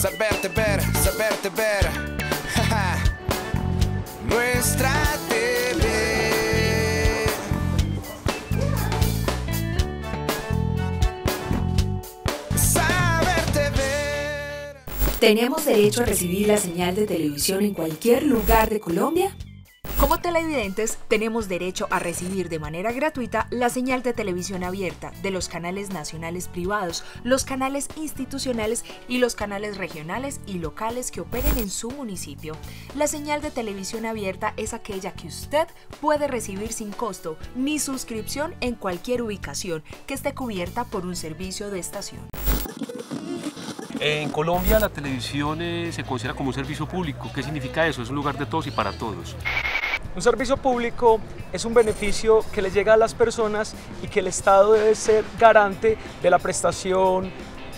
Saberte ver, saberte ver. Nuestra TV. Saberte ver. ¿Tenemos derecho a recibir la señal de televisión en cualquier lugar de Colombia? Televidentes, tenemos derecho a recibir de manera gratuita la señal de televisión abierta de los canales nacionales privados, los canales institucionales y los canales regionales y locales que operen en su municipio. La señal de televisión abierta es aquella que usted puede recibir sin costo ni suscripción en cualquier ubicación que esté cubierta por un servicio de estación. En Colombia la televisión eh, se considera como un servicio público. ¿Qué significa eso? Es un lugar de todos y para todos. Un servicio público es un beneficio que le llega a las personas y que el Estado debe ser garante de la prestación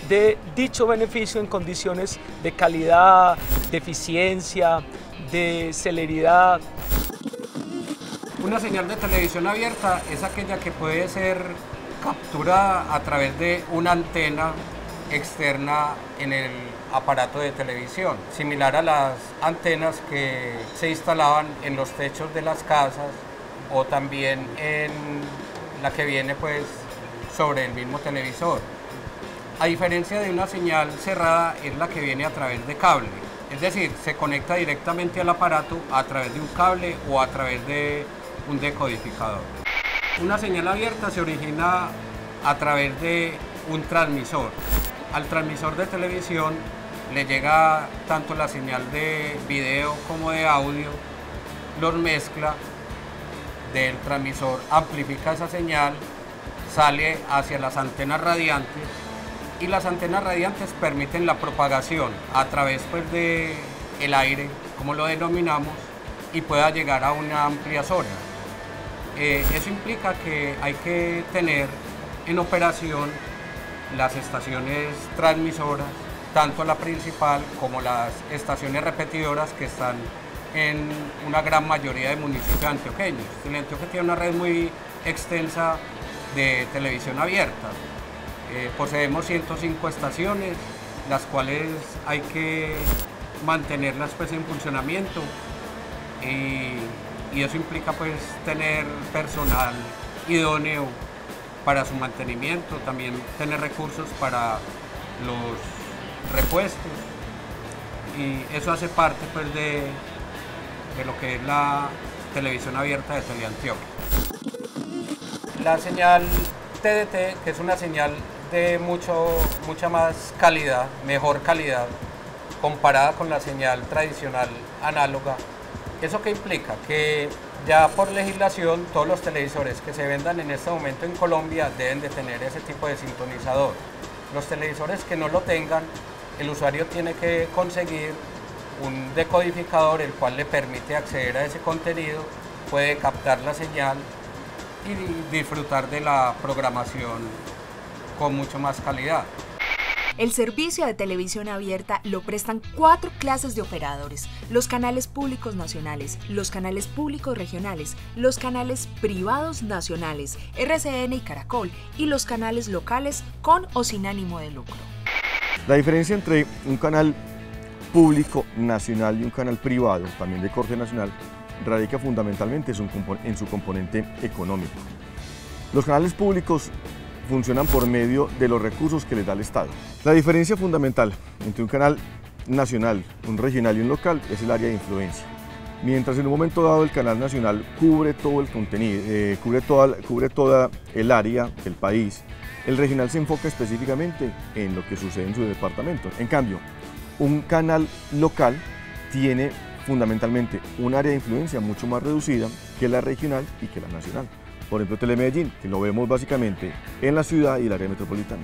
de dicho beneficio en condiciones de calidad, de eficiencia, de celeridad. Una señal de televisión abierta es aquella que puede ser capturada a través de una antena externa en el aparato de televisión, similar a las antenas que se instalaban en los techos de las casas o también en la que viene pues sobre el mismo televisor. A diferencia de una señal cerrada es la que viene a través de cable, es decir, se conecta directamente al aparato a través de un cable o a través de un decodificador. Una señal abierta se origina a través de un transmisor. Al transmisor de televisión le llega tanto la señal de video como de audio, los mezcla del transmisor, amplifica esa señal, sale hacia las antenas radiantes y las antenas radiantes permiten la propagación a través pues, de aire, como lo denominamos, y pueda llegar a una amplia zona. Eh, eso implica que hay que tener en operación las estaciones transmisoras, tanto la principal como las estaciones repetidoras que están en una gran mayoría de municipios antioqueños. El Antioquia tiene una red muy extensa de televisión abierta. Eh, poseemos 105 estaciones, las cuales hay que mantenerlas pues, en funcionamiento y, y eso implica pues tener personal idóneo para su mantenimiento, también tener recursos para los repuestos y eso hace parte pues de, de lo que es la televisión abierta de Teleantioquia. La señal TDT, que es una señal de mucho, mucha más calidad, mejor calidad, comparada con la señal tradicional análoga. ¿Eso qué implica? Que ya por legislación todos los televisores que se vendan en este momento en Colombia deben de tener ese tipo de sintonizador. Los televisores que no lo tengan, el usuario tiene que conseguir un decodificador el cual le permite acceder a ese contenido, puede captar la señal y disfrutar de la programación con mucho más calidad. El servicio de televisión abierta lo prestan cuatro clases de operadores, los canales públicos nacionales, los canales públicos regionales, los canales privados nacionales, RCN y Caracol, y los canales locales con o sin ánimo de lucro. La diferencia entre un canal público nacional y un canal privado, también de corte nacional, radica fundamentalmente en su componente económico. Los canales públicos funcionan por medio de los recursos que les da el Estado. La diferencia fundamental entre un canal nacional, un regional y un local es el área de influencia. Mientras en un momento dado el canal nacional cubre todo el contenido, eh, cubre, toda, cubre toda el área del país, el regional se enfoca específicamente en lo que sucede en su departamento. En cambio, un canal local tiene fundamentalmente un área de influencia mucho más reducida que la regional y que la nacional por ejemplo Telemedellín, que lo vemos básicamente en la ciudad y el área metropolitana.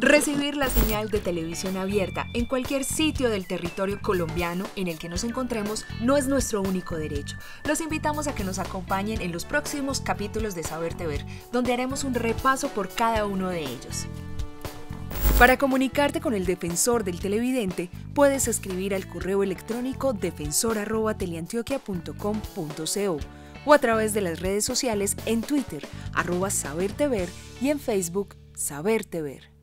Recibir la señal de televisión abierta en cualquier sitio del territorio colombiano en el que nos encontremos no es nuestro único derecho. Los invitamos a que nos acompañen en los próximos capítulos de Saberte Ver, donde haremos un repaso por cada uno de ellos. Para comunicarte con el defensor del televidente, puedes escribir al correo electrónico defensor.teleantioquia.com.co o a través de las redes sociales en Twitter, arroba Sabertever y en Facebook Saberte Ver.